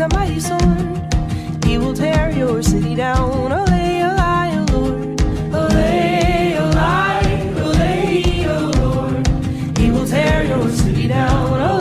a mighty sword. He will tear your city down. Olay, oh Lord. Oh Lord. He will tear your city down.